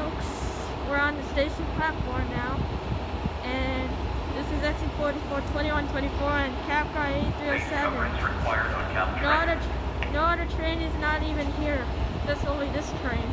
folks. We're on the station platform now. And this is SC 44 2124 and Cabcar 8307. No other, no other train is not even here. That's only this train.